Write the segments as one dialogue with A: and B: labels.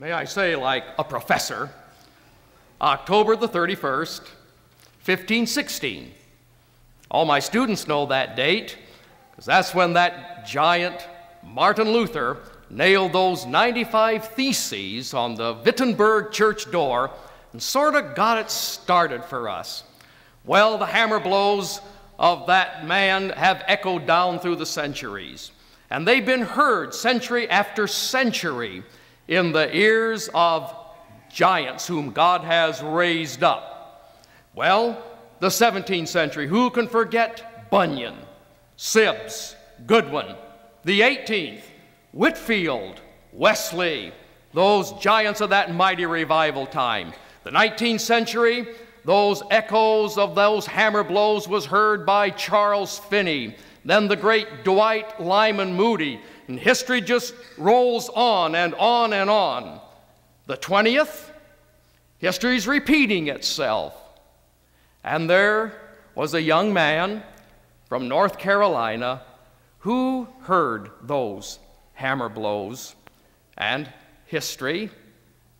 A: may I say, like a professor, October the 31st, 1516. All my students know that date because that's when that giant Martin Luther nailed those 95 theses on the Wittenberg church door and sort of got it started for us. Well, the hammer blows of that man have echoed down through the centuries, and they've been heard century after century in the ears of giants whom God has raised up. Well, the 17th century, who can forget Bunyan, Sibbes, Goodwin? The 18th, Whitefield, Wesley, those giants of that mighty revival time. The 19th century, those echoes of those hammer blows was heard by Charles Finney, then the great Dwight Lyman Moody, and history just rolls on and on and on. The 20th, history's repeating itself. And there was a young man from North Carolina who heard those hammer blows, and history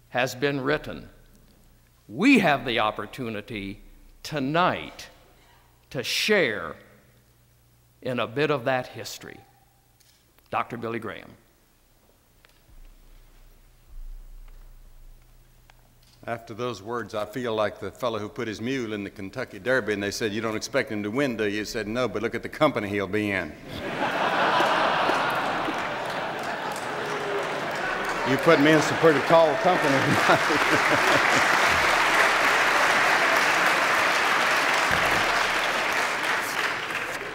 A: has been written. We have the opportunity tonight to share in a bit of that history. Dr. Billy Graham.
B: After those words, I feel like the fellow who put his mule in the Kentucky Derby and they said, You don't expect him to win, do you? He said, No, but look at the company he'll be in. you put me in some pretty tall company.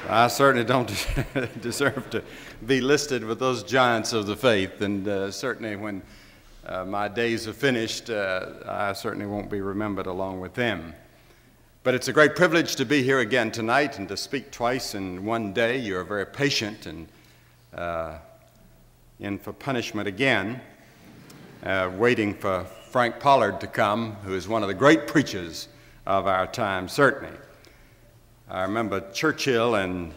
B: I certainly don't deserve to be listed with those giants of the faith, and uh, certainly when uh, my days are finished, uh, I certainly won't be remembered along with them. But it's a great privilege to be here again tonight and to speak twice in one day. You're very patient and uh, in for punishment again, uh, waiting for Frank Pollard to come, who is one of the great preachers of our time, certainly. I remember Churchill and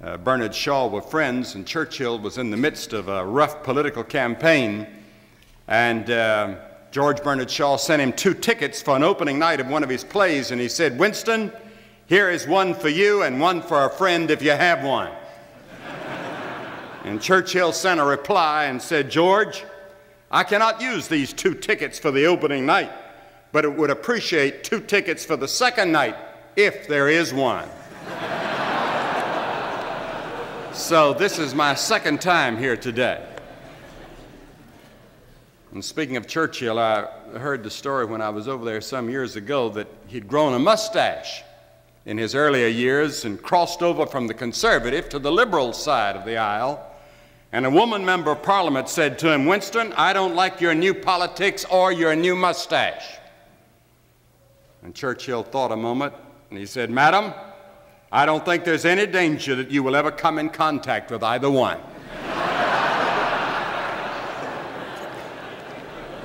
B: uh, Bernard Shaw were friends, and Churchill was in the midst of a rough political campaign. And uh, George Bernard Shaw sent him two tickets for an opening night of one of his plays, and he said, Winston, here is one for you and one for a friend if you have one. and Churchill sent a reply and said, George, I cannot use these two tickets for the opening night, but it would appreciate two tickets for the second night if there is one. so, this is my second time here today. And speaking of Churchill, I heard the story when I was over there some years ago that he'd grown a mustache in his earlier years and crossed over from the conservative to the liberal side of the aisle. And a woman member of parliament said to him, Winston, I don't like your new politics or your new mustache. And Churchill thought a moment and he said, Madam, I don't think there's any danger that you will ever come in contact with either one.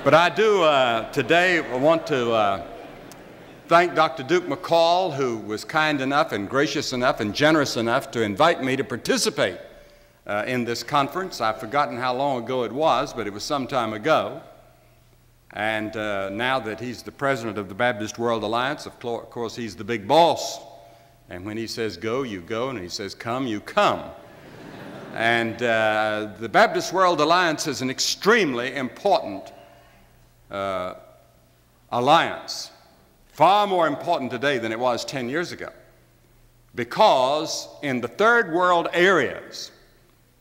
B: but I do uh, today want to uh, thank Dr. Duke McCall, who was kind enough and gracious enough and generous enough to invite me to participate uh, in this conference. I've forgotten how long ago it was, but it was some time ago. And uh, now that he's the president of the Baptist World Alliance, of course, he's the big boss. And when he says go, you go, and he says come, you come. and uh, the Baptist World Alliance is an extremely important uh, alliance, far more important today than it was 10 years ago. Because in the third world areas,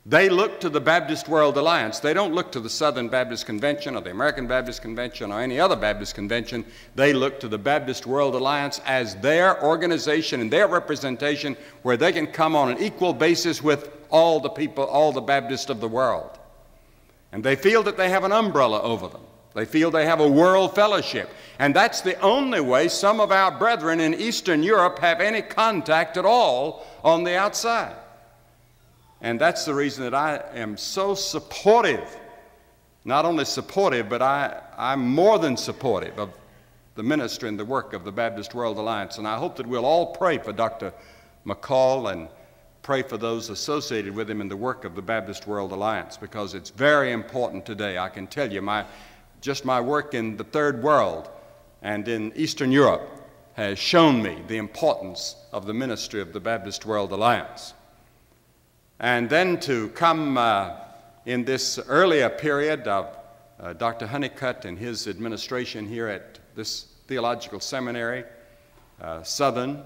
B: they look to the Baptist World Alliance. They don't look to the Southern Baptist Convention or the American Baptist Convention or any other Baptist convention. They look to the Baptist World Alliance as their organization and their representation where they can come on an equal basis with all the people, all the Baptists of the world. And they feel that they have an umbrella over them. They feel they have a world fellowship. And that's the only way some of our brethren in Eastern Europe have any contact at all on the outside. And that's the reason that I am so supportive, not only supportive, but I, I'm more than supportive of the ministry and the work of the Baptist World Alliance. And I hope that we'll all pray for Dr. McCall and pray for those associated with him in the work of the Baptist World Alliance because it's very important today. I can tell you, my just my work in the third world and in Eastern Europe has shown me the importance of the ministry of the Baptist World Alliance. And then to come uh, in this earlier period of uh, Dr. Honeycutt and his administration here at this theological seminary, uh, Southern.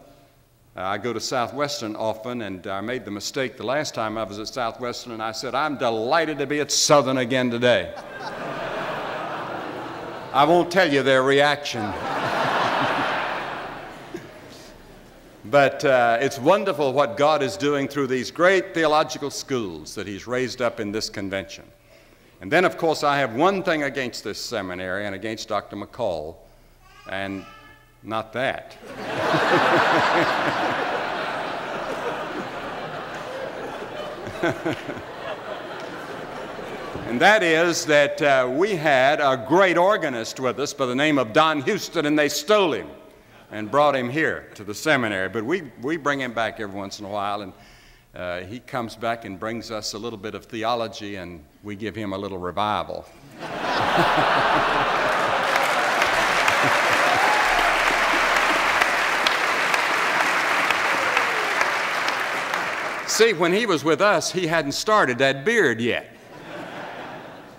B: Uh, I go to Southwestern often, and I made the mistake the last time I was at Southwestern, and I said, I'm delighted to be at Southern again today. I won't tell you their reaction. But uh, it's wonderful what God is doing through these great theological schools that He's raised up in this convention. And then, of course, I have one thing against this seminary and against Dr. McCall, and not that. and that is that uh, we had a great organist with us by the name of Don Hustad, and they stole him and brought him here to the seminary. But we, we bring him back every once in a while, and uh, he comes back and brings us a little bit of theology, and we give him a little revival. See, when he was with us, he hadn't started that beard yet.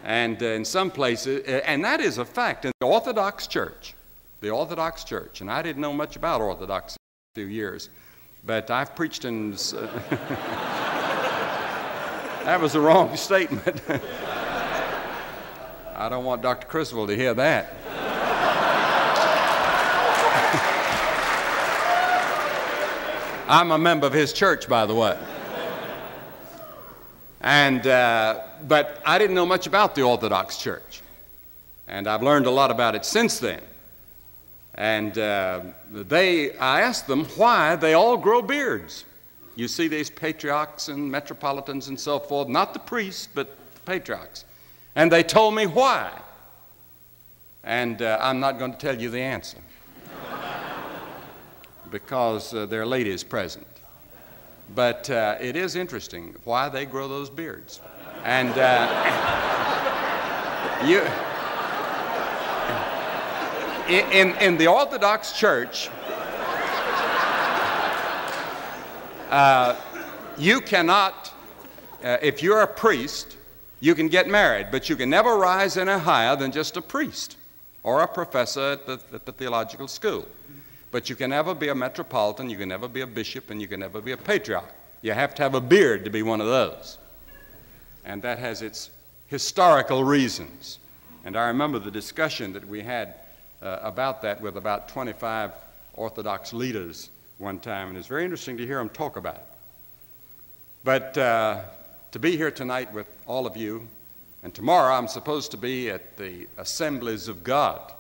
B: And uh, in some places, uh, and that is a fact in the Orthodox Church, the Orthodox Church, and I didn't know much about Orthodox a few years. But I've preached in. that was the wrong statement. I don't want Dr. Criswell to hear that. I'm a member of his church, by the way. And, uh, but I didn't know much about the Orthodox Church. And I've learned a lot about it since then. And uh, they, I asked them why they all grow beards. You see these patriarchs and metropolitans and so forth, not the priests, but the patriarchs. And they told me why. And uh, I'm not going to tell you the answer because uh, are ladies present. But uh, it is interesting why they grow those beards. And uh, you in, in the Orthodox Church, uh, you cannot, uh, if you're a priest, you can get married, but you can never rise any higher than just a priest or a professor at the, at the theological school. But you can never be a metropolitan, you can never be a bishop, and you can never be a patriarch. You have to have a beard to be one of those. And that has its historical reasons. And I remember the discussion that we had uh, about that with about 25 Orthodox leaders one time, and it's very interesting to hear them talk about it. But uh, to be here tonight with all of you, and tomorrow I'm supposed to be at the Assemblies of God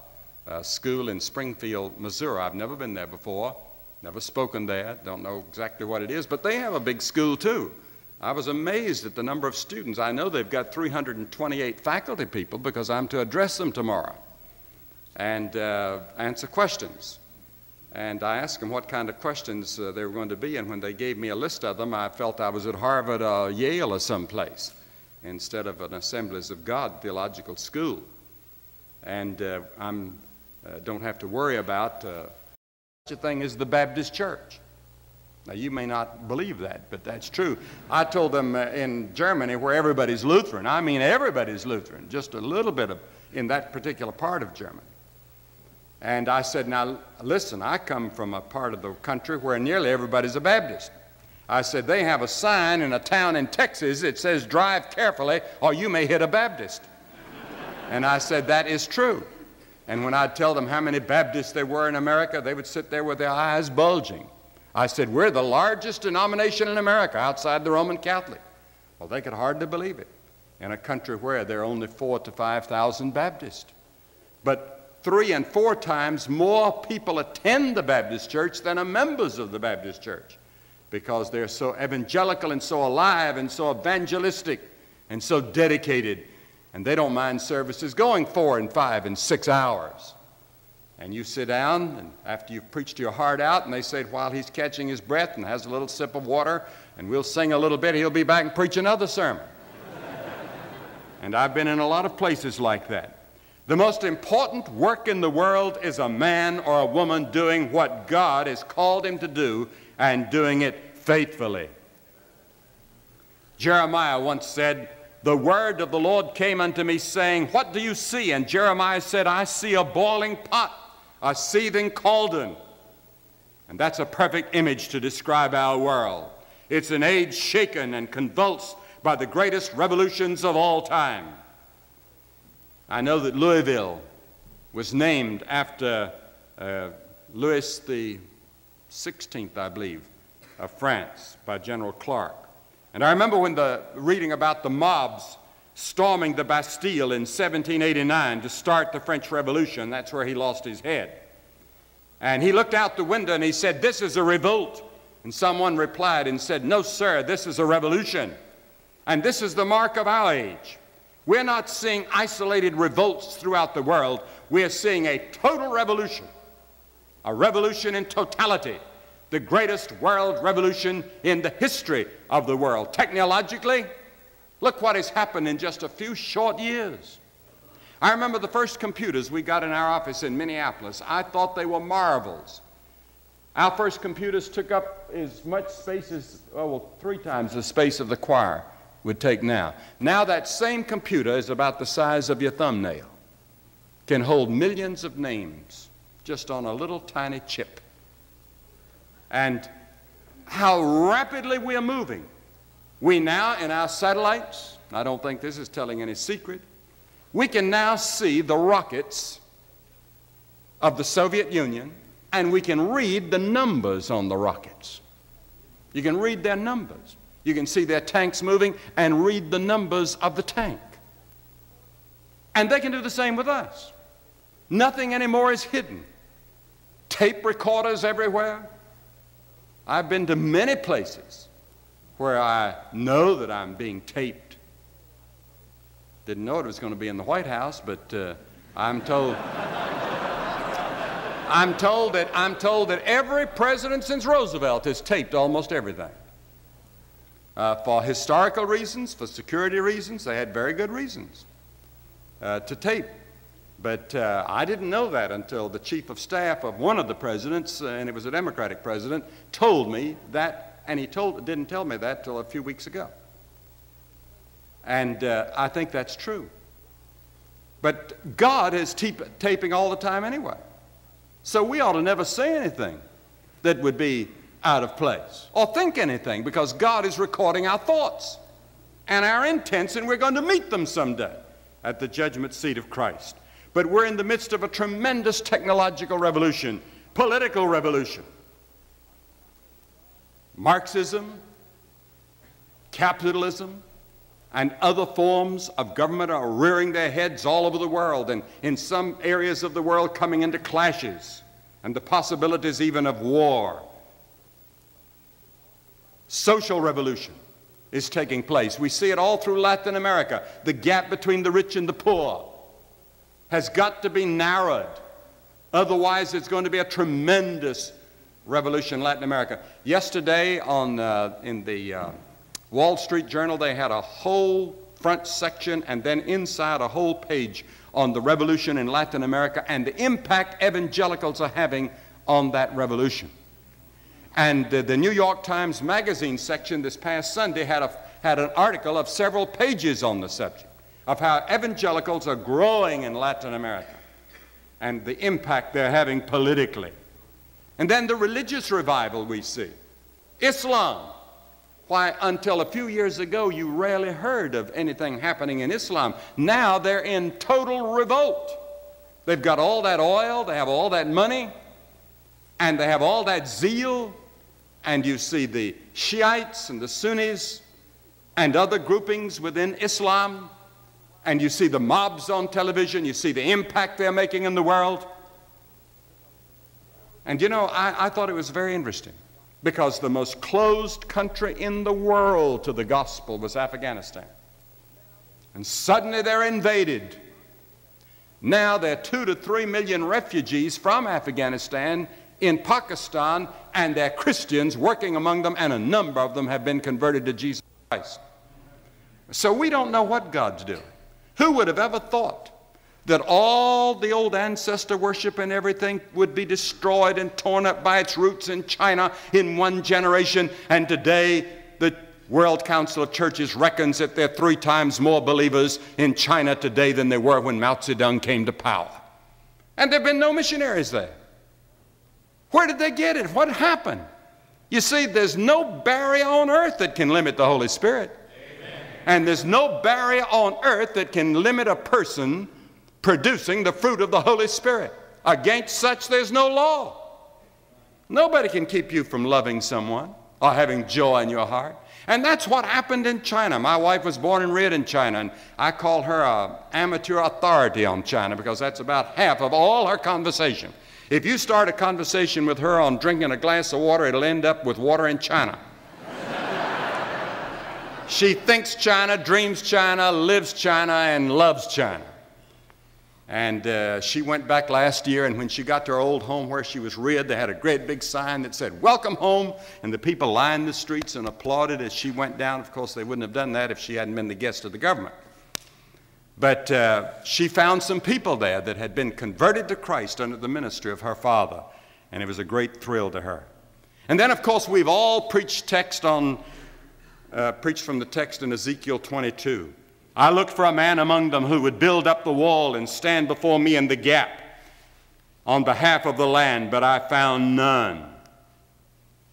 B: uh, school in Springfield, Missouri. I've never been there before, never spoken there, don't know exactly what it is, but they have a big school too. I was amazed at the number of students. I know they've got 328 faculty people because I'm to address them tomorrow and uh, answer questions. And I asked them what kind of questions uh, they were going to be, and when they gave me a list of them, I felt I was at Harvard or Yale or someplace instead of an Assemblies of God theological school. And uh, I uh, don't have to worry about uh, such a thing as the Baptist Church. Now, you may not believe that, but that's true. I told them uh, in Germany where everybody's Lutheran, I mean everybody's Lutheran, just a little bit of in that particular part of Germany. And I said, Now, listen, I come from a part of the country where nearly everybody's a Baptist. I said, They have a sign in a town in Texas that says, Drive carefully or you may hit a Baptist. and I said, That is true. And when I'd tell them how many Baptists there were in America, they would sit there with their eyes bulging. I said, We're the largest denomination in America outside the Roman Catholic. Well, they could hardly believe it in a country where there are only four to 5,000 Baptists. But three and four times more people attend the Baptist church than are members of the Baptist church because they're so evangelical and so alive and so evangelistic and so dedicated. And they don't mind services going four and five and six hours. And you sit down, and after you've preached your heart out, and they say, while he's catching his breath and has a little sip of water, and we'll sing a little bit, he'll be back and preach another sermon. and I've been in a lot of places like that. The most important work in the world is a man or a woman doing what God has called him to do and doing it faithfully. Jeremiah once said, The word of the Lord came unto me, saying, What do you see? And Jeremiah said, I see a boiling pot, a seething cauldron. And that's a perfect image to describe our world. It's an age shaken and convulsed by the greatest revolutions of all time. I know that Louisville was named after uh, Louis the 16th, I believe, of France by General Clark. And I remember when the reading about the mobs storming the Bastille in 1789 to start the French Revolution. That's where he lost his head. And he looked out the window and he said, This is a revolt. And someone replied and said, No, sir, this is a revolution. And this is the mark of our age. We're not seeing isolated revolts throughout the world. We're seeing a total revolution, a revolution in totality, the greatest world revolution in the history of the world. Technologically, look what has happened in just a few short years. I remember the first computers we got in our office in Minneapolis. I thought they were marvels. Our first computers took up as much space as, oh, well, three times the space of the choir would take now. Now that same computer is about the size of your thumbnail, can hold millions of names just on a little tiny chip. And how rapidly we are moving. We now, in our satellites, I don't think this is telling any secret, we can now see the rockets of the Soviet Union and we can read the numbers on the rockets. You can read their numbers. You can see their tanks moving and read the numbers of the tank. And they can do the same with us. Nothing anymore is hidden. Tape recorders everywhere. I've been to many places where I know that I'm being taped. Didn't know it was going to be in the White House, but uh, I'm told. I'm told that I'm told that every president since Roosevelt has taped almost everything. Uh, for historical reasons, for security reasons, they had very good reasons uh, to tape. But uh, I didn't know that until the chief of staff of one of the presidents, uh, and it was a Democratic president, told me that, and he told, didn't tell me that till a few weeks ago. And uh, I think that's true. But God is taping all the time anyway. So we ought to never say anything that would be out of place or think anything because God is recording our thoughts and our intents, and we're going to meet them someday at the judgment seat of Christ. But we're in the midst of a tremendous technological revolution, political revolution. Marxism, capitalism, and other forms of government are rearing their heads all over the world, and in some areas of the world coming into clashes and the possibilities even of war Social revolution is taking place. We see it all through Latin America. The gap between the rich and the poor has got to be narrowed. Otherwise, it's going to be a tremendous revolution in Latin America. Yesterday, on, uh, in the uh, Wall Street Journal, they had a whole front section and then inside a whole page on the revolution in Latin America and the impact evangelicals are having on that revolution. And the, the New York Times Magazine section this past Sunday had, a, had an article of several pages on the subject of how evangelicals are growing in Latin America and the impact they're having politically. And then the religious revival we see. Islam. Why, until a few years ago, you rarely heard of anything happening in Islam. Now they're in total revolt. They've got all that oil, they have all that money, and they have all that zeal, and you see the Shiites and the Sunnis and other groupings within Islam, and you see the mobs on television, you see the impact they're making in the world. And you know, I, I thought it was very interesting because the most closed country in the world to the gospel was Afghanistan. And suddenly they're invaded. Now there are two to three million refugees from Afghanistan in Pakistan, and they're Christians working among them, and a number of them have been converted to Jesus Christ. So we don't know what God's doing. Who would have ever thought that all the old ancestor worship and everything would be destroyed and torn up by its roots in China in one generation. And today, the World Council of Churches reckons that there are three times more believers in China today than there were when Mao Zedong came to power. And there have been no missionaries there. Where did they get it? What happened? You see, there's no barrier on earth that can limit the Holy Spirit. Amen. And there's no barrier on earth that can limit a person producing the fruit of the Holy Spirit. Against such, there's no law. Nobody can keep you from loving someone or having joy in your heart. And that's what happened in China. My wife was born and reared in China, and I call her an amateur authority on China because that's about half of all her conversation. If you start a conversation with her on drinking a glass of water, it'll end up with water in China. she thinks China, dreams China, lives China, and loves China. And uh, she went back last year, and when she got to her old home where she was reared, they had a great big sign that said, Welcome home. And the people lined the streets and applauded as she went down. Of course, they wouldn't have done that if she hadn't been the guest of the government. But uh, she found some people there that had been converted to Christ under the ministry of her father, and it was a great thrill to her. And then, of course, we've all preached text on, uh, preached from the text in Ezekiel 22. I looked for a man among them who would build up the wall and stand before me in the gap on behalf of the land, but I found none.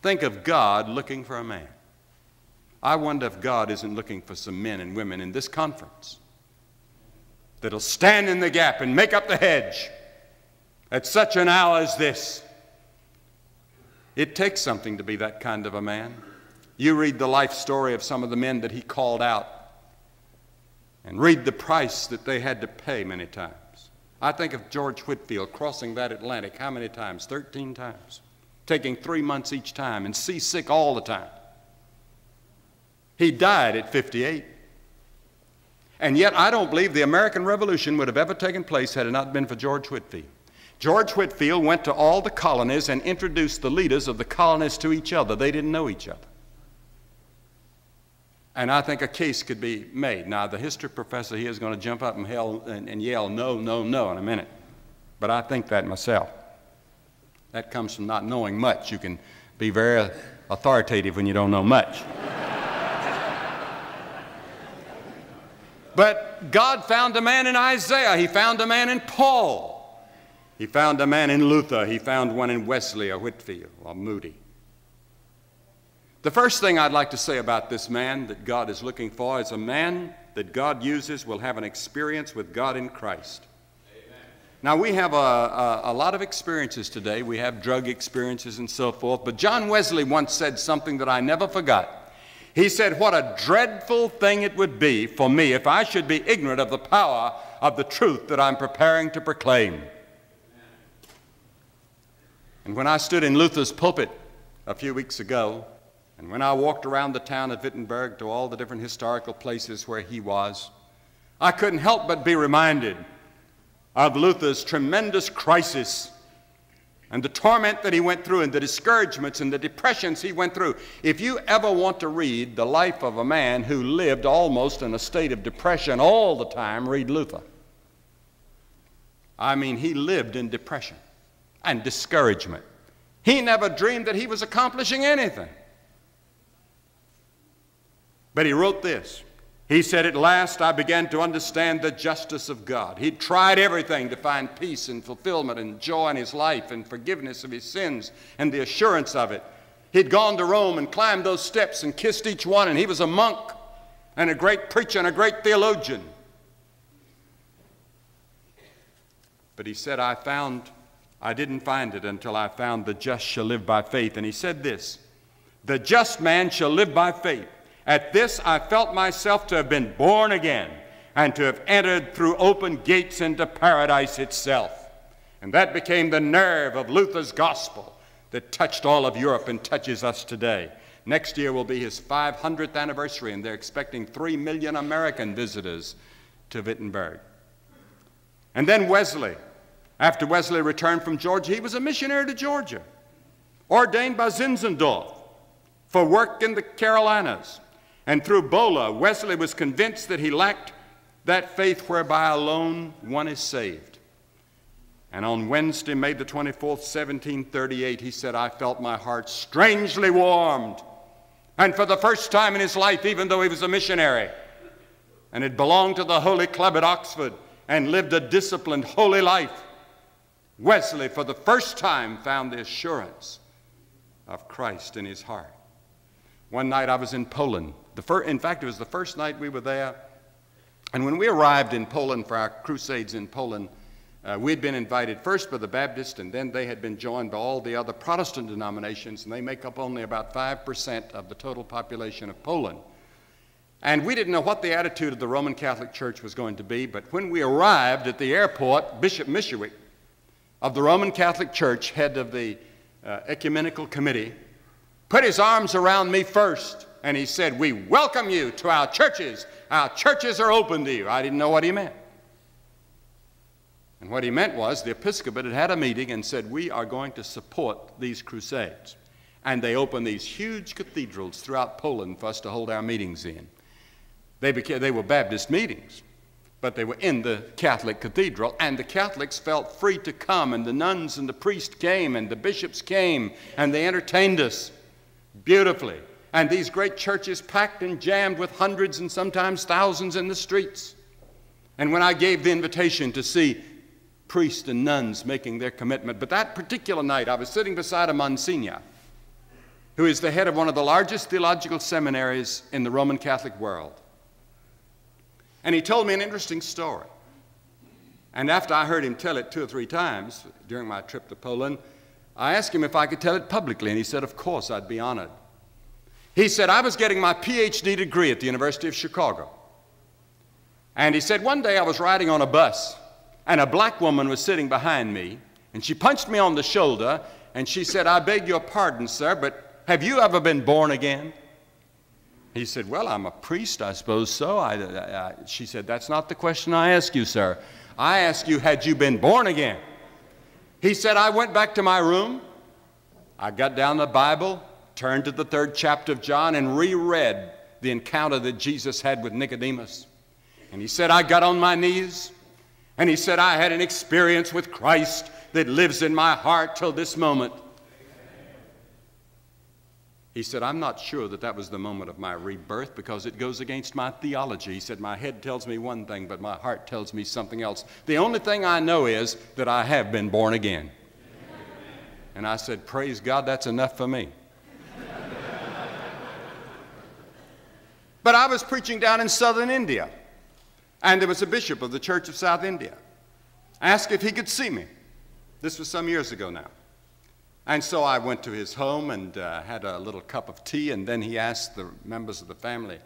B: Think of God looking for a man. I wonder if God isn't looking for some men and women in this conference that'll stand in the gap and make up the hedge at such an hour as this. It takes something to be that kind of a man. You read the life story of some of the men that he called out and read the price that they had to pay many times. I think of George Whitefield crossing that Atlantic how many times? 13 times. Taking three months each time and seasick all the time. He died at 58. And yet, I don't believe the American Revolution would have ever taken place had it not been for George Whitefield. George Whitefield went to all the colonies and introduced the leaders of the colonies to each other. They didn't know each other. And I think a case could be made. Now, the history professor here is going to jump up and, hell, and, and yell, no, no, no, in a minute. But I think that myself. That comes from not knowing much. You can be very authoritative when you don't know much. But God found a man in Isaiah, He found a man in Paul, He found a man in Luther, He found one in Wesley or Whitefield or Moody. The first thing I'd like to say about this man that God is looking for is a man that God uses will have an experience with God in Christ. Amen. Now, we have a, a, a, lot of experiences today. We have drug experiences and so forth. But John Wesley once said something that I never forgot. He said, What a dreadful thing it would be for me if I should be ignorant of the power of the truth that I'm preparing to proclaim. And when I stood in Luther's pulpit a few weeks ago, and when I walked around the town of Wittenberg to all the different historical places where he was, I couldn't help but be reminded of Luther's tremendous crisis and the torment that he went through and the discouragements and the depressions he went through. If you ever want to read the life of a man who lived almost in a state of depression all the time, read Luther. I mean, he lived in depression and discouragement. He never dreamed that he was accomplishing anything. But he wrote this. He said, At last I began to understand the justice of God. He'd tried everything to find peace and fulfillment and joy in his life and forgiveness of his sins and the assurance of it. He'd gone to Rome and climbed those steps and kissed each one, and he was a monk and a great preacher and a great theologian. But he said, I found, I didn't find it until I found the just shall live by faith. And he said this The just man shall live by faith. At this, I felt myself to have been born again and to have entered through open gates into paradise itself. And that became the nerve of Luther's gospel that touched all of Europe and touches us today. Next year will be his 500th anniversary, and they're expecting 3 million American visitors to Wittenberg. And then Wesley. After Wesley returned from Georgia, he was a missionary to Georgia, ordained by Zinzendorf for work in the Carolinas. And through Böhler, Wesley was convinced that he lacked that faith whereby alone one is saved. And on Wednesday, May the 24th, 1738, he said, I felt my heart strangely warmed. And for the first time in his life, even though he was a missionary and had belonged to the Holy Club at Oxford and lived a disciplined, holy life, Wesley, for the first time, found the assurance of Christ in his heart. One night I was in Poland. The fir- in fact, it was the first night we were there. And when we arrived in Poland for our crusades in Poland, uh, we had been invited first by the Baptists, and then they had been joined by all the other Protestant denominations, and they make up only about 5% of the total population of Poland. And we didn't know what the attitude of the Roman Catholic Church was going to be, but when we arrived at the airport, Bishop Misiewicz of the Roman Catholic Church, head of the uh, ecumenical committee, put his arms around me first and he said, We welcome you to our churches. Our churches are open to you. I didn't know what he meant. And what he meant was the episcopate had had a meeting and said, We are going to support these crusades. And they opened these huge cathedrals throughout Poland for us to hold our meetings in. They, became, they were Baptist meetings but they were in the Catholic cathedral, and the Catholics felt free to come, and the nuns and the priests came, and the bishops came, and they entertained us beautifully. And these great churches packed and jammed with hundreds and sometimes thousands in the streets. And when I gave the invitation to see priests and nuns making their commitment, but that particular night I was sitting beside a Monsignor who is the head of one of the largest theological seminaries in the Roman Catholic world. And he told me an interesting story. And after I heard him tell it two or three times during my trip to Poland, I asked him if I could tell it publicly, and he said, Of course, I'd be honored. He said, I was getting my PhD degree at the University of Chicago. And he said, One day I was riding on a bus, and a black woman was sitting behind me, and she punched me on the shoulder, and she said, I beg your pardon, sir, but have you ever been born again? He said, Well, I'm a priest, I suppose so. I, I, she said, That's not the question I ask you, sir. I ask you, had you been born again? He said, I went back to my room. I got down the Bible, turned to the third chapter of John, and reread the encounter that Jesus had with Nicodemus. And he said, I got on my knees, and he said, I had an experience with Christ that lives in my heart till this moment. He said, I'm not sure that that was the moment of my rebirth because it goes against my theology. He said, My head tells me one thing, but my heart tells me something else. The only thing I know is that I have been born again. And I said, Praise God, that's enough for me. But I was preaching down in southern India, and there was a bishop of the Church of South India. asked if he could see me. This was some years ago now. And so I went to his home and uh, had a little cup of tea, and then he asked the members of the family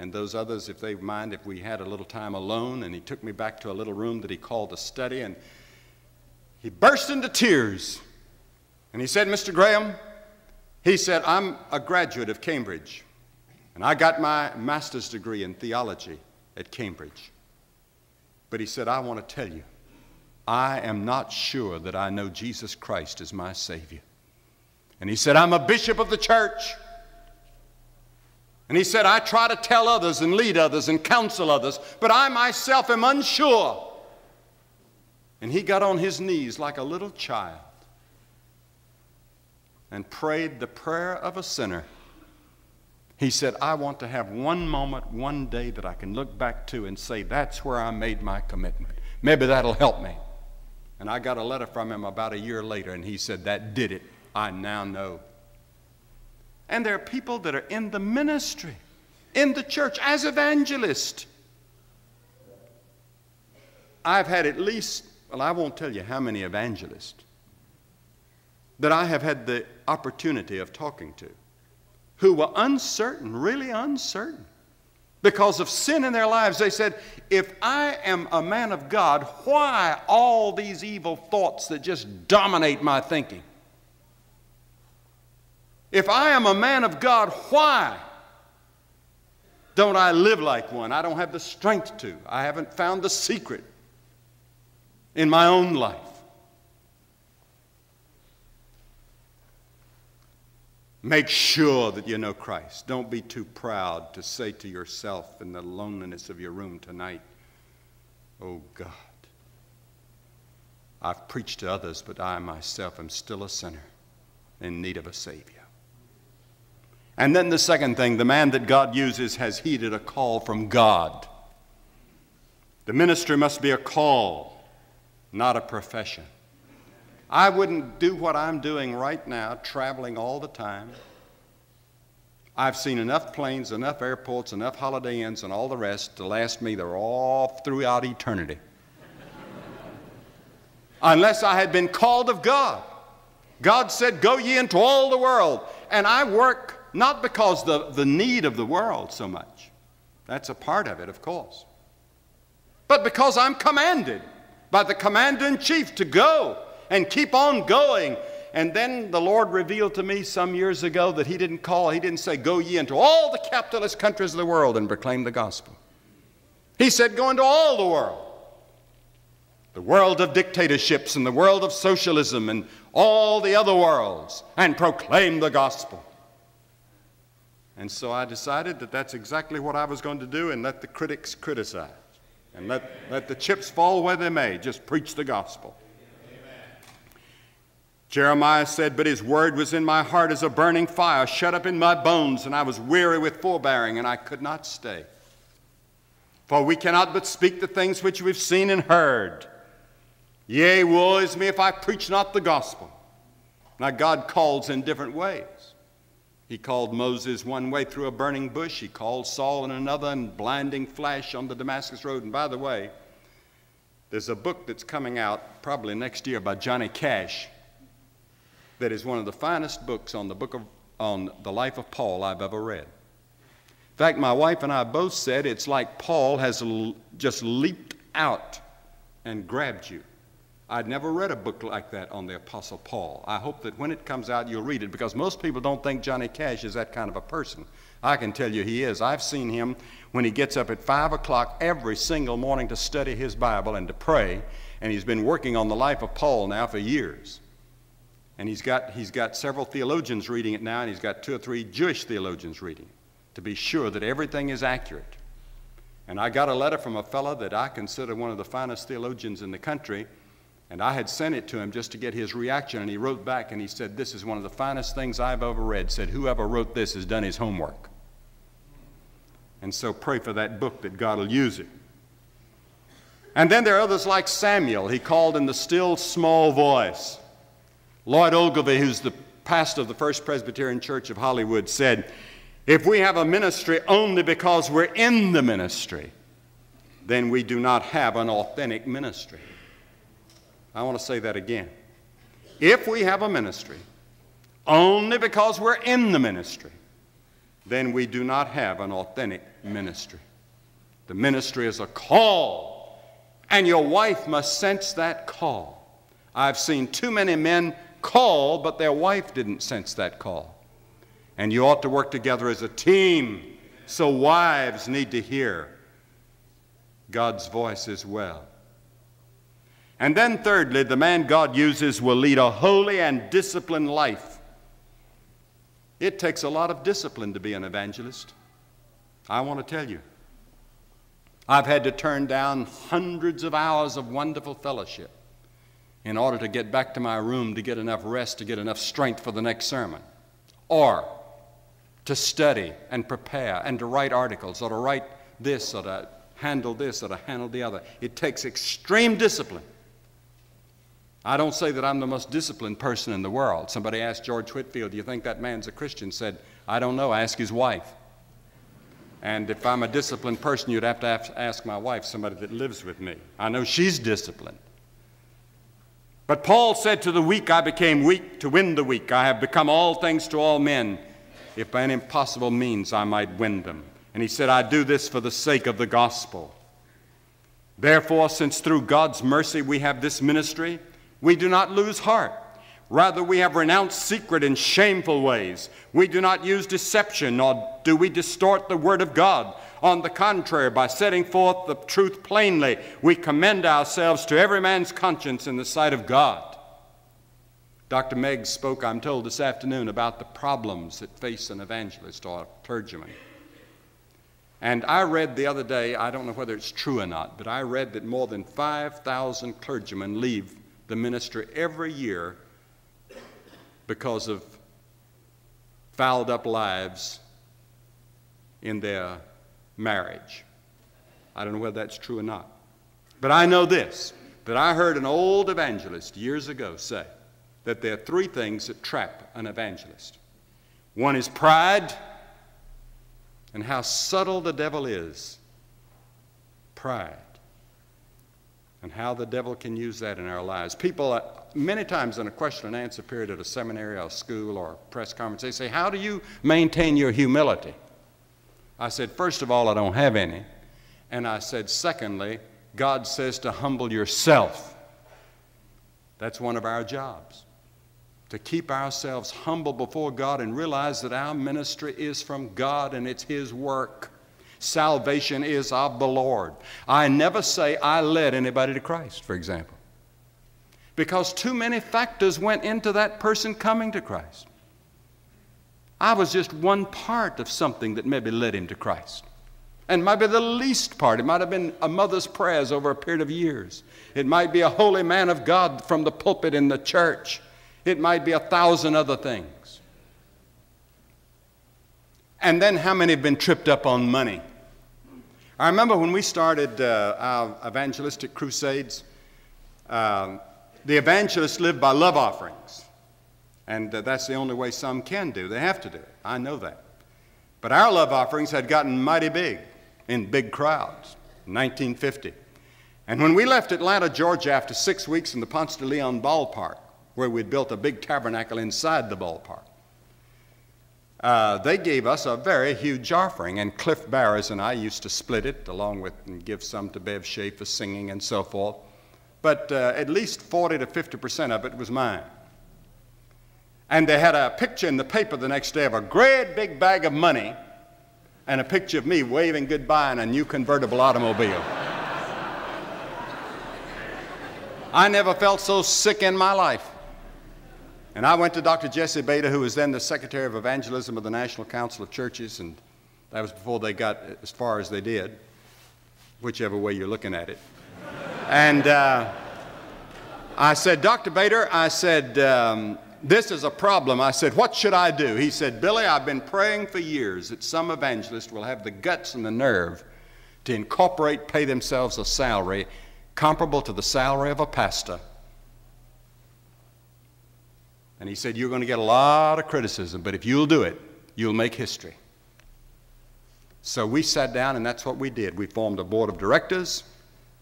B: and those others if they mind if we had a little time alone, and he took me back to a little room that he called a study, and he burst into tears. And he said, Mr. Graham, he said, I'm a graduate of Cambridge, and I got my master's degree in theology at Cambridge. But he said, I want to tell you, I am not sure that I know Jesus Christ as my Savior. And he said, I'm a bishop of the church. And he said, I try to tell others and lead others and counsel others, but I myself am unsure. And he got on his knees like a little child and prayed the prayer of a sinner. He said, I want to have one moment, one day that I can look back to and say, that's where I made my commitment. Maybe that'll help me. And I got a letter from him about a year later, and he said, That did it. I now know. And there are people that are in the ministry, in the church, as evangelists. I've had at least, well, I won't tell you how many evangelists that I have had the opportunity of talking to who were uncertain, really uncertain because of sin in their lives, they said, If I am a man of God, why all these evil thoughts that just dominate my thinking? If I am a man of God, why don't I live like one? I don't have the strength to. I haven't found the secret in my own life. Make sure that you know Christ. Don't be too proud to say to yourself in the loneliness of your room tonight, Oh God, I've preached to others, but I myself am still a sinner in need of a Savior. And then the second thing the man that God uses has heeded a call from God. The ministry must be a call, not a profession. I wouldn't do what I'm doing right now, traveling all the time. I've seen enough planes, enough airports, enough Holiday Inns, and all the rest to last me they're all throughout eternity. Unless I had been called of God. God said, Go ye into all the world. And I work not because the, the need of the world so much. That's a part of it, of course. But because I'm commanded by the commander in chief to go and keep on going. And then the Lord revealed to me some years ago that He didn't call, He didn't say, Go ye into all the capitalist countries of the world and proclaim the gospel. He said, Go into all the world. The world of dictatorships and the world of socialism and all the other worlds and proclaim the gospel. And so I decided that that's exactly what I was going to do and let the critics criticize and let, let the chips fall where they may. Just preach the gospel. Jeremiah said, But his word was in my heart as a burning fire, shut up in my bones, and I was weary with forbearing, and I could not stay. For we cannot but speak the things which we've seen and heard. Yea, woe is me if I preach not the gospel. Now, God calls in different ways. He called Moses one way through a burning bush. He called Saul in another in blinding flash on the Damascus Road. And by the way, there's a book that's coming out probably next year by Johnny Cash that is one of the finest books on the book of on the life of Paul I've ever read. In fact, my wife and I both said it's like Paul has just leaped out and grabbed you. I'd never read a book like that on the Apostle Paul. I hope that when it comes out, you'll read it because most people don't think Johnny Cash is that kind of a person. I can tell you he is. I've seen him when he gets up at 5 o'clock every single morning to study his Bible and to pray, and he's been working on the life of Paul now for years. And he's got, he's got several theologians reading it now, and he's got two or three Jewish theologians reading it to be sure that everything is accurate. And I got a letter from a fellow that I consider one of the finest theologians in the country, and I had sent it to him just to get his reaction, and he wrote back and he said, This is one of the finest things I've ever read. Said, Whoever wrote this has done his homework. And so pray for that book that God will use it. And then there are others like Samuel. He called in the still small voice. Lloyd Ogilvie, who's the pastor of the First Presbyterian Church of Hollywood, said, If we have a ministry only because we're in the ministry, then we do not have an authentic ministry. I want to say that again. If we have a ministry only because we're in the ministry, then we do not have an authentic ministry. The ministry is a call, and your wife must sense that call. I've seen too many men call, but their wife didn't sense that call. And you ought to work together as a team so wives need to hear God's voice as well. And then, thirdly, the man God uses will lead a holy and disciplined life. It takes a lot of discipline to be an evangelist. I want to tell you. I've had to turn down hundreds of hours of wonderful fellowship in order to get back to my room to get enough rest, to get enough strength for the next sermon, or to study and prepare and to write articles, or to write this, or to handle this, or to handle the other. It takes extreme discipline. I don't say that I'm the most disciplined person in the world. Somebody asked George Whitefield, Do you think that man's a Christian? Said, I don't know. Ask his wife. And if I'm a disciplined person, you'd have to ask my wife, somebody that lives with me. I know she's disciplined. But Paul said, To the weak I became weak to win the weak. I have become all things to all men, if by any impossible means I might win them. And he said, I do this for the sake of the gospel. Therefore, since through God's mercy we have this ministry, we do not lose heart. Rather, we have renounced secret and shameful ways. We do not use deception, nor do we distort the word of God. On the contrary, by setting forth the truth plainly, we commend ourselves to every man's conscience in the sight of God. Dr. Meggs spoke, I'm told, this afternoon about the problems that face an evangelist or a clergyman. And I read the other day, I don't know whether it's true or not, but I read that more than 5,000 clergymen leave the ministry every year because of fouled up lives in their marriage. I don't know whether that's true or not. But I know this that I heard an old evangelist years ago say that there are three things that trap an evangelist one is pride, and how subtle the devil is. Pride. And how the devil can use that in our lives. People, uh, many times in a question and answer period at a seminary or a school or a press conference, they say, How do you maintain your humility? I said, First of all, I don't have any. And I said, Secondly, God says to humble yourself. That's one of our jobs to keep ourselves humble before God and realize that our ministry is from God and it's His work. Salvation is of the Lord. I never say I led anybody to Christ, for example, because too many factors went into that person coming to Christ. I was just one part of something that maybe led him to Christ. And might be the least part. It might have been a mother's prayers over a period of years. It might be a holy man of God from the pulpit in the church. It might be a thousand other things. And then how many have been tripped up on money? I remember when we started uh, our evangelistic crusades, uh, the evangelists lived by love offerings. And uh, that's the only way some can do. They have to do it. I know that. But our love offerings had gotten mighty big in big crowds in 1950. And when we left Atlanta, Georgia, after six weeks in the Ponce de Leon ballpark, where we'd built a big tabernacle inside the ballpark. Uh, they gave us a very huge offering, and Cliff Barrows and I used to split it along with and give some to Bev Shea for singing and so forth. But uh, at least 40 to 50 percent of it was mine. And they had a picture in the paper the next day of a great big bag of money and a picture of me waving goodbye in a new convertible automobile. I never felt so sick in my life. And I went to Dr. Jesse Bader, who was then the Secretary of Evangelism of the National Council of Churches, and that was before they got as far as they did, whichever way you're looking at it. and uh, I said, Dr. Bader, I said, um, this is a problem. I said, what should I do? He said, Billy, I've been praying for years that some evangelist will have the guts and the nerve to incorporate, pay themselves a salary comparable to the salary of a pastor and he said, You're going to get a lot of criticism, but if you'll do it, you'll make history. So we sat down, and that's what we did. We formed a board of directors.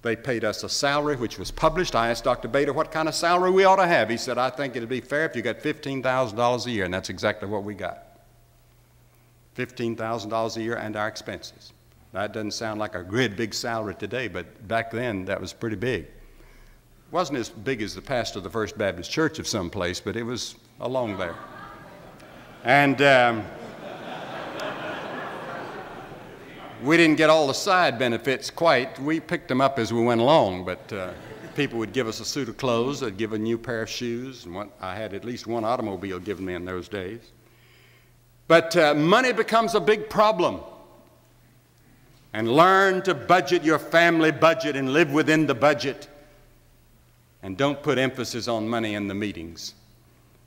B: They paid us a salary, which was published. I asked Dr. Bader what kind of salary we ought to have. He said, I think it'd be fair if you got $15,000 a year, and that's exactly what we got $15,000 a year and our expenses. That doesn't sound like a great big salary today, but back then that was pretty big wasn't as big as the pastor of the First Baptist Church of some place, but it was along there. And um, we didn't get all the side benefits quite. We picked them up as we went along, but uh, people would give us a suit of clothes, they'd give a new pair of shoes, and what, I had at least one automobile given me in those days. But uh, money becomes a big problem. And learn to budget your family budget and live within the budget and don't put emphasis on money in the meetings.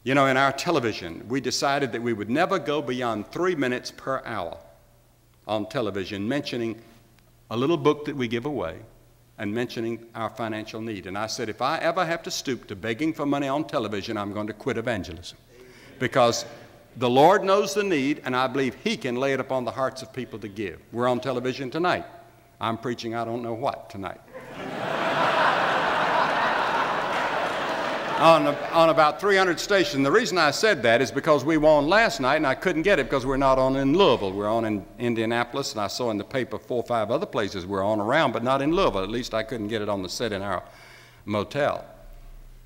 B: You know, in our television, we decided that we would never go beyond three minutes per hour on television mentioning a little book that we give away and mentioning our financial need. And I said, if I ever have to stoop to begging for money on television, I'm going to quit evangelism. Because the Lord knows the need, and I believe He can lay it upon the hearts of people to give. We're on television tonight. I'm preaching I don't know what tonight. On, on about 300 stations. The reason I said that is because we were on last night and I couldn't get it because we're not on in Louisville. We're on in Indianapolis, and I saw in the paper four or five other places we're on around, but not in Louisville. At least I couldn't get it on the set in our motel.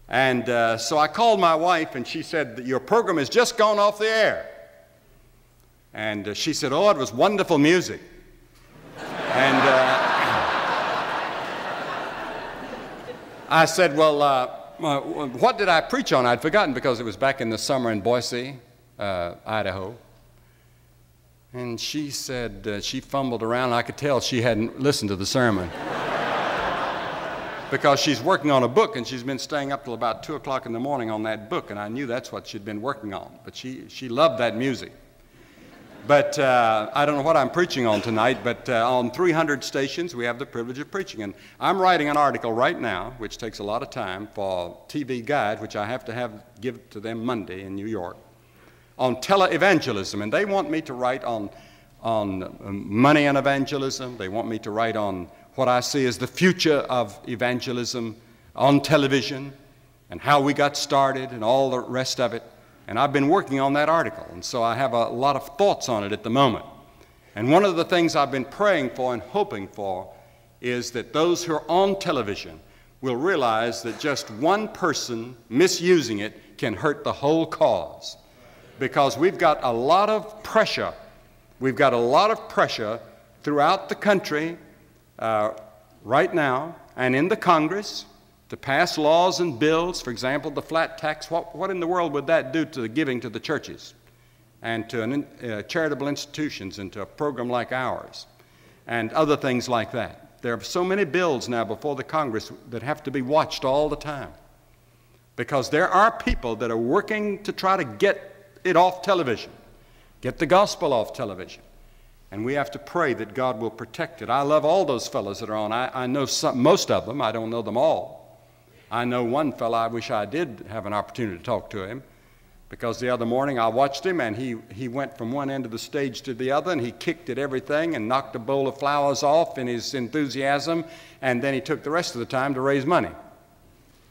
B: And uh, so I called my wife, and she said, Your program has just gone off the air. And uh, she said, Oh, it was wonderful music. and uh, I said, Well, what did I preach on? I'd forgotten because it was back in the summer in Boise, uh, Idaho. And she said, uh, she fumbled around. I could tell she hadn't listened to the sermon. because she's working on a book and she's been staying up till about 2 o'clock in the morning on that book, and I knew that's what she'd been working on. But she, she loved that music. But uh, I don't know what I'm preaching on tonight, but uh, on 300 stations, we have the privilege of preaching. And I'm writing an article right now, which takes a lot of time, for TV Guide, which I have to have give to them Monday in New York, on televangelism. And they want me to write on, on um, money and evangelism. They want me to write on what I see as the future of evangelism on television and how we got started and all the rest of it. And I've been working on that article, and so I have a lot of thoughts on it at the moment. And one of the things I've been praying for and hoping for is that those who are on television will realize that just one person misusing it can hurt the whole cause. Because we've got a lot of pressure. We've got a lot of pressure throughout the country uh, right now and in the Congress to pass laws and bills, for example, the flat tax, what, what in the world would that do to the giving to the churches and to an, uh, charitable institutions and to a program like ours and other things like that? There are so many bills now before the Congress that have to be watched all the time because there are people that are working to try to get it off television, get the gospel off television. And we have to pray that God will protect it. I love all those fellows that are on. I, I know some, most of them, I don't know them all. I know one fellow, I wish I did have an opportunity to talk to him because the other morning I watched him and he, he went from one end of the stage to the other and he kicked at everything and knocked a bowl of flowers off in his enthusiasm and then he took the rest of the time to raise money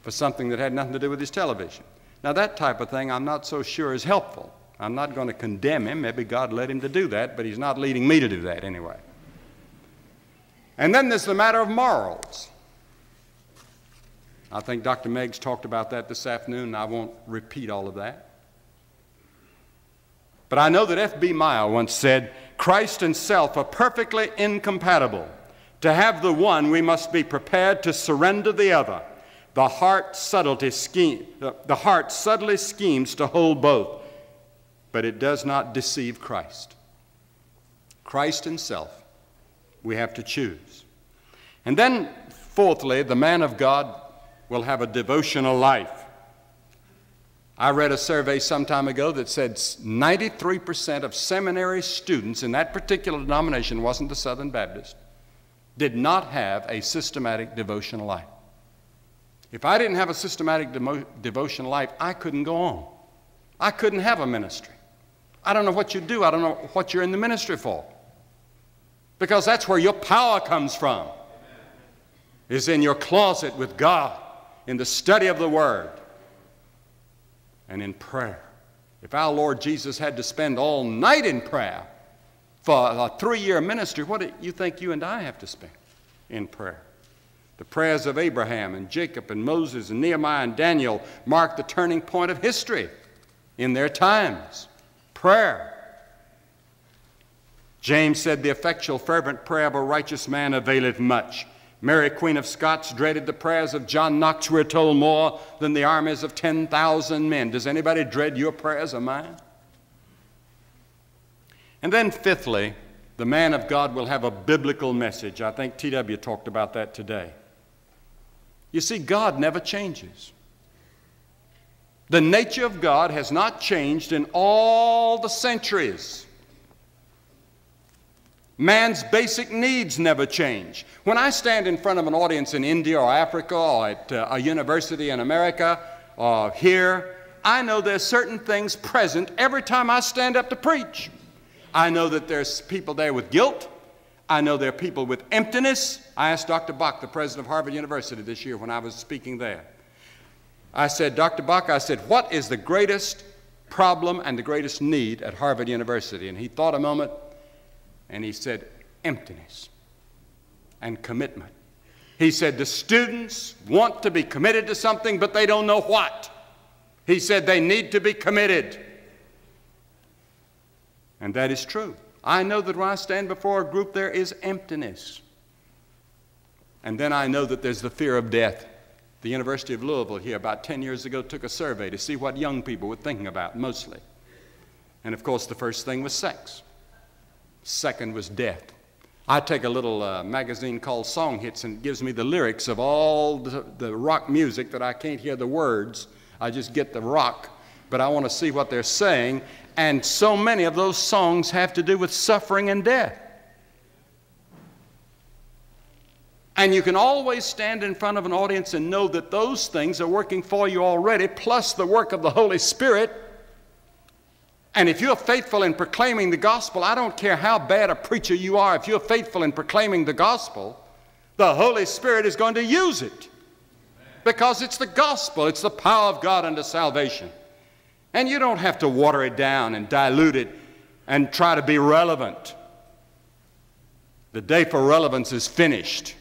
B: for something that had nothing to do with his television. Now, that type of thing I'm not so sure is helpful. I'm not going to condemn him. Maybe God led him to do that, but he's not leading me to do that anyway. And then there's the matter of morals. I think Dr. Meggs talked about that this afternoon, and I won't repeat all of that. But I know that F.B. Meyer once said, Christ and self are perfectly incompatible. To have the one, we must be prepared to surrender the other. The heart, subtlety scheme, the heart subtly schemes to hold both, but it does not deceive Christ. Christ and self, we have to choose. And then, fourthly, the man of God will have a devotional life. I read a survey some time ago that said 93% of seminary students in that particular denomination, wasn't the Southern Baptist, did not have a systematic devotional life. If I didn't have a systematic devotional life, I couldn't go on. I couldn't have a ministry. I don't know what you do. I don't know what you're in the ministry for. Because that's where your power comes from. Is in your closet with God in the study of the Word, and in prayer. If our Lord Jesus had to spend all night in prayer for a three year ministry, what do you think you and I have to spend in prayer? The prayers of Abraham and Jacob and Moses and Nehemiah and Daniel mark the turning point of history in their times. Prayer. James said, The effectual, fervent prayer of a righteous man availeth much. Mary, Queen of Scots, dreaded the prayers of John Knox, we're told, more than the armies of 10,000 men. Does anybody dread your prayers or mine? And then, fifthly, the man of God will have a biblical message. I think T.W. talked about that today. You see, God never changes. The nature of God has not changed in all the centuries. Man's basic needs never change. When I stand in front of an audience in India or Africa or at uh, a university in America or here, I know there's certain things present every time I stand up to preach. I know that there's people there with guilt. I know there are people with emptiness. I asked Dr. Bok, the president of Harvard University, this year when I was speaking there. I said, Dr. Bok, I said, what is the greatest problem and the greatest need at Harvard University? And he thought a moment and he said, emptiness and commitment. He said, the students want to be committed to something, but they don't know what. He said, they need to be committed. And that is true. I know that when I stand before a group, there is emptiness. And then I know that there's the fear of death. The University of Louisville here about 10 years ago took a survey to see what young people were thinking about mostly. And of course, the first thing was sex. Second was death. I take a little uh, magazine called Song Hits and it gives me the lyrics of all the, the rock music that I can't hear the words. I just get the rock, but I want to see what they're saying. And so many of those songs have to do with suffering and death. And you can always stand in front of an audience and know that those things are working for you already, plus the work of the Holy Spirit. And if you're faithful in proclaiming the gospel, I don't care how bad a preacher you are, if you're faithful in proclaiming the gospel, the Holy Spirit is going to use it. Because it's the gospel, it's the power of God unto salvation. And you don't have to water it down and dilute it and try to be relevant. The day for relevance is finished.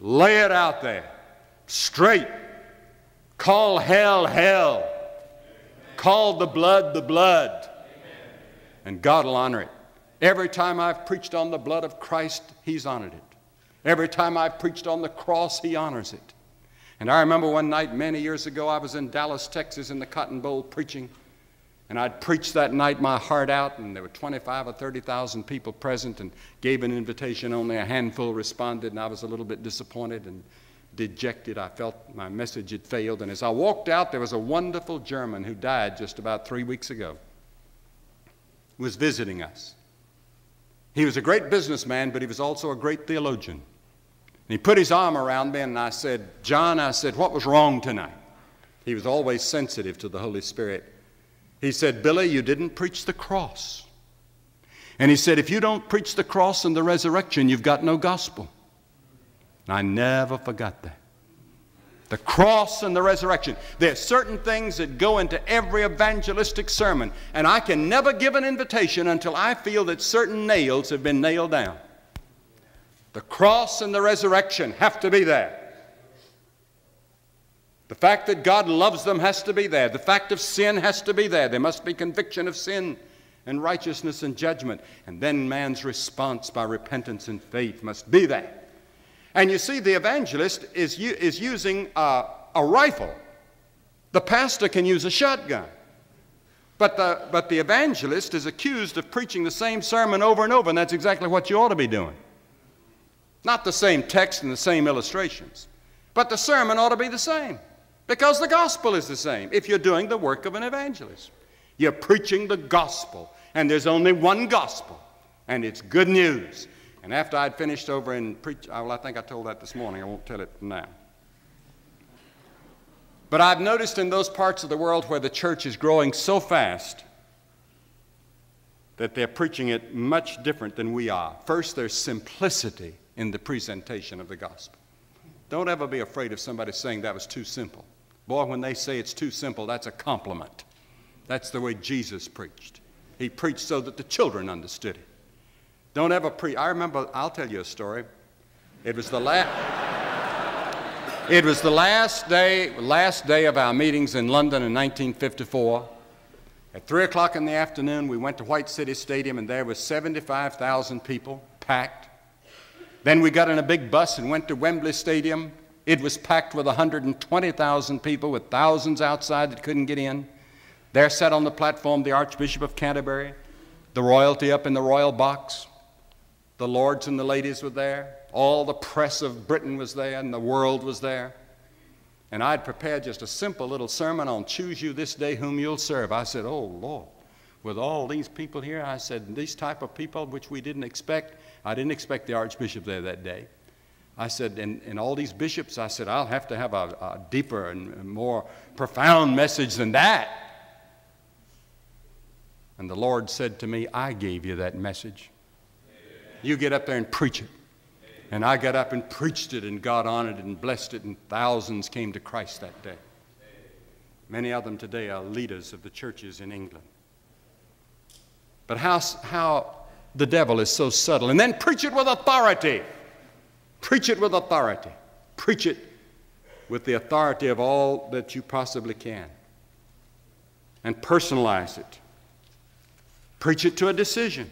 B: Lay it out there straight. Call hell, hell. Call the blood, the blood. And God will honor it. Every time I've preached on the blood of Christ, He's honored it. Every time I've preached on the cross, He honors it. And I remember one night many years ago, I was in Dallas, Texas, in the Cotton Bowl preaching. And I'd preached that night my heart out, and there were 25 or 30,000 people present, and gave an invitation. Only a handful responded, and I was a little bit disappointed and dejected. I felt my message had failed. And as I walked out, there was a wonderful German who died just about three weeks ago, who was visiting us. He was a great businessman, but he was also a great theologian. And he put his arm around me, and I said, John, I said, what was wrong tonight? He was always sensitive to the Holy Spirit. He said, Billy, you didn't preach the cross. And he said, if you don't preach the cross and the resurrection, you've got no gospel. And I never forgot that. The cross and the resurrection. There are certain things that go into every evangelistic sermon, and I can never give an invitation until I feel that certain nails have been nailed down. The cross and the resurrection have to be there. The fact that God loves them has to be there. The fact of sin has to be there. There must be conviction of sin and righteousness and judgment. And then man's response by repentance and faith must be there. And you see, the evangelist is, is using a, a rifle. The pastor can use a shotgun. But the, but the evangelist is accused of preaching the same sermon over and over, and that's exactly what you ought to be doing. Not the same text and the same illustrations, but the sermon ought to be the same. Because the gospel is the same if you're doing the work of an evangelist. You're preaching the gospel, and there's only one gospel, and it's good news. And after I'd finished over in preach, oh, well, I think I told that this morning, I won't tell it now. But I've noticed in those parts of the world where the church is growing so fast that they're preaching it much different than we are. First, there's simplicity in the presentation of the gospel. Don't ever be afraid of somebody saying that was too simple. Boy, when they say it's too simple, that's a compliment. That's the way Jesus preached. He preached so that the children understood it. Don't ever preach. I remember, I'll tell you a story. It was the last. it was the last day, last day of our meetings in London in 1954. At 3 o'clock in the afternoon, we went to White City Stadium, and there were 75,000 people packed. Then we got in a big bus and went to Wembley Stadium, it was packed with 120,000 people, with thousands outside that couldn't get in. There sat on the platform the Archbishop of Canterbury, the royalty up in the royal box. The lords and the ladies were there. All the press of Britain was there, and the world was there. And I'd prepared just a simple little sermon on choose you this day whom you'll serve. I said, Oh, Lord, with all these people here, I said, these type of people which we didn't expect, I didn't expect the Archbishop there that day. I said, and, and all these bishops, I said, I'll have to have a, a deeper and more profound message than that. And the Lord said to me, I gave you that message. You get up there and preach it. And I got up and preached it, and God honored it and blessed it, and thousands came to Christ that day. Many of them today are leaders of the churches in England. But how, how the devil is so subtle. And then preach it with authority. Preach it with authority. Preach it with the authority of all that you possibly can. And personalize it. Preach it to a decision.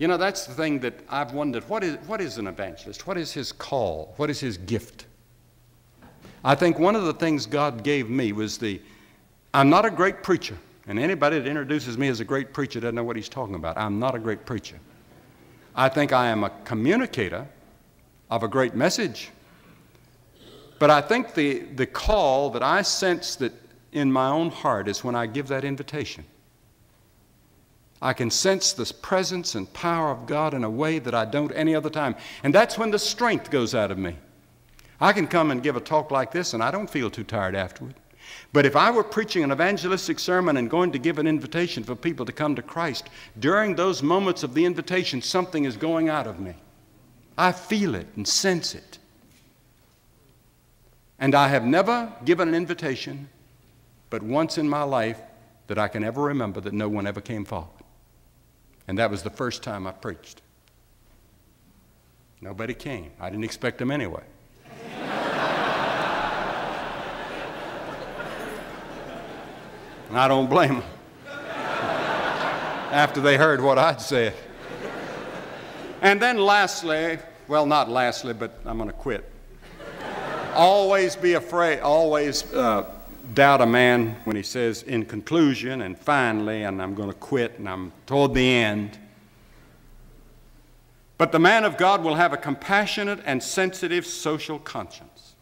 B: You know, that's the thing that I've wondered what is, what is an evangelist? What is his call? What is his gift? I think one of the things God gave me was the I'm not a great preacher. And anybody that introduces me as a great preacher doesn't know what he's talking about. I'm not a great preacher. I think I am a communicator of a great message. But I think the, the call that I sense that in my own heart is when I give that invitation. I can sense the presence and power of God in a way that I don't any other time. And that's when the strength goes out of me. I can come and give a talk like this and I don't feel too tired afterward. But if I were preaching an evangelistic sermon and going to give an invitation for people to come to Christ, during those moments of the invitation, something is going out of me. I feel it and sense it. And I have never given an invitation but once in my life that I can ever remember that no one ever came forward. And that was the first time I preached. Nobody came. I didn't expect them anyway. and I don't blame them after they heard what I'd said. And then, lastly, well, not lastly, but I'm going to quit. always be afraid, always uh, doubt a man when he says, in conclusion and finally, and I'm going to quit and I'm toward the end. But the man of God will have a compassionate and sensitive social conscience.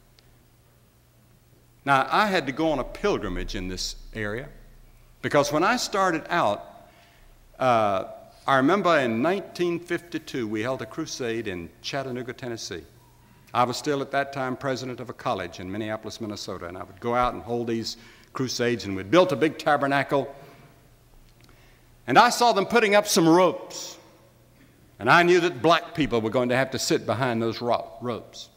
B: Now, I had to go on a pilgrimage in this area because when I started out, uh, I remember in 1952 we held a crusade in Chattanooga, Tennessee. I was still at that time president of a college in Minneapolis, Minnesota, and I would go out and hold these crusades, and we'd built a big tabernacle. And I saw them putting up some ropes. And I knew that black people were going to have to sit behind those ropes.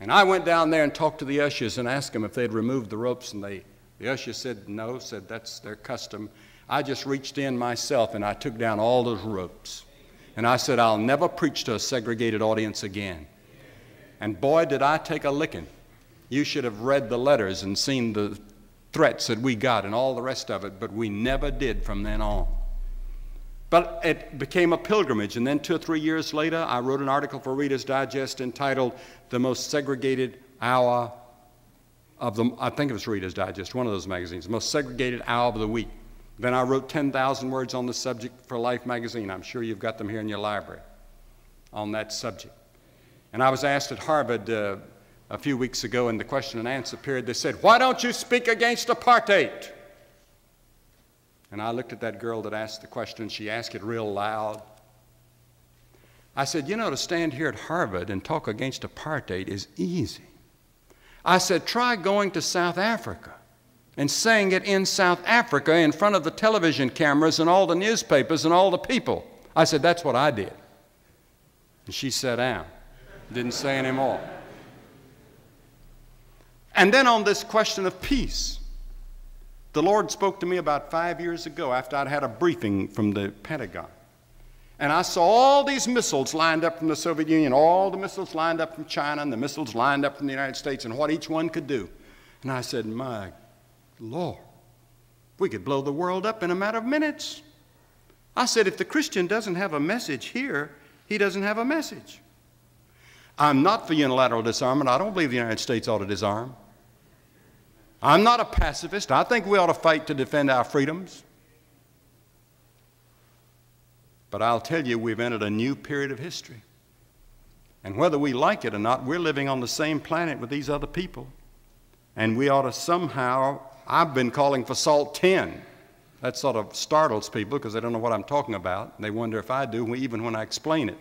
B: And I went down there and talked to the ushers and asked them if they'd removed the ropes, and they, the usher said no, said that's their custom. I just reached in myself and I took down all those ropes. And I said, I'll never preach to a segregated audience again. And boy, did I take a licking. You should have read the letters and seen the threats that we got and all the rest of it, but we never did from then on. But it became a pilgrimage, and then two or three years later, I wrote an article for Reader's Digest entitled The Most Segregated Hour of the, I think it was Reader's Digest, one of those magazines, The Most Segregated Hour of the Week. Then I wrote 10,000 words on the subject for Life magazine. I'm sure you've got them here in your library on that subject. And I was asked at Harvard uh, a few weeks ago in the question and answer period, they said, Why don't you speak against apartheid? And I looked at that girl that asked the question, she asked it real loud. I said, You know, to stand here at Harvard and talk against apartheid is easy. I said, Try going to South Africa and saying it in South Africa in front of the television cameras and all the newspapers and all the people. I said, That's what I did. And she sat down. Didn't say any more. And then on this question of peace, the Lord spoke to me about five years ago after I'd had a briefing from the Pentagon. And I saw all these missiles lined up from the Soviet Union, all the missiles lined up from China, and the missiles lined up from the United States, and what each one could do. And I said, My Lord, we could blow the world up in a matter of minutes. I said, If the Christian doesn't have a message here, he doesn't have a message. I'm not for unilateral disarmament. I don't believe the United States ought to disarm. I'm not a pacifist. I think we ought to fight to defend our freedoms. But I'll tell you, we've entered a new period of history. And whether we like it or not, we're living on the same planet with these other people. And we ought to somehow, I've been calling for SALT 10. That sort of startles people because they don't know what I'm talking about. They wonder if I do, even when I explain it.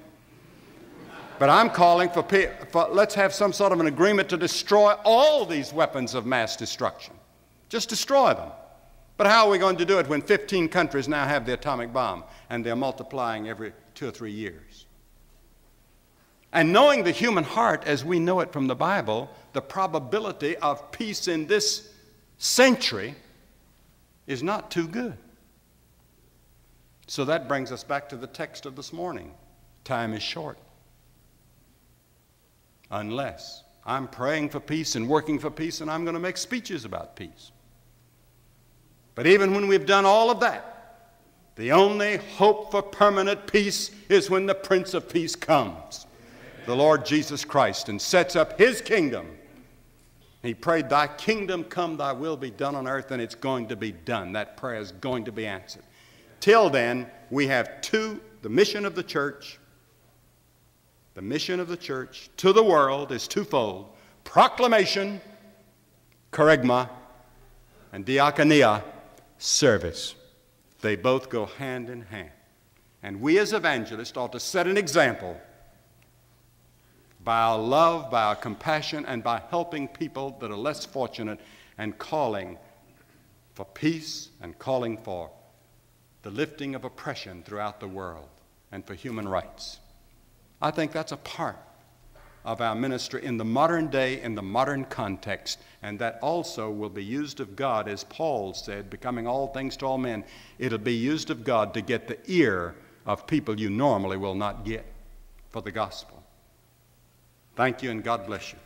B: But I'm calling for, for, let's have some sort of an agreement to destroy all these weapons of mass destruction. Just destroy them. But how are we going to do it when 15 countries now have the atomic bomb and they're multiplying every two or three years? And knowing the human heart as we know it from the Bible, the probability of peace in this century is not too good. So that brings us back to the text of this morning. Time is short unless I'm praying for peace and working for peace and I'm going to make speeches about peace. But even when we've done all of that, the only hope for permanent peace is when the Prince of Peace comes, the Lord Jesus Christ, and sets up his kingdom He prayed, Thy kingdom come, thy will be done on earth, and it's going to be done. That prayer is going to be answered. Till then, we have two the mission of the church. The mission of the church to the world is twofold proclamation, kerygma, and diakonia, service. They both go hand in hand. And we as evangelists ought to set an example by our love, by our compassion, and by helping people that are less fortunate and calling for peace and calling for the lifting of oppression throughout the world and for human rights. I think that's a part of our ministry in the modern day, in the modern context, and that also will be used of God, as Paul said, becoming all things to all men. It'll be used of God to get the ear of people you normally will not get for the gospel. Thank you, and God bless you.